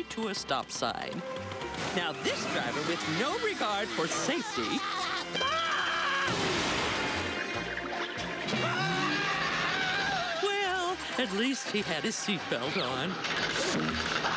way to a stop sign. Now, this driver with no regard for safety. Well, at least he had his seatbelt on.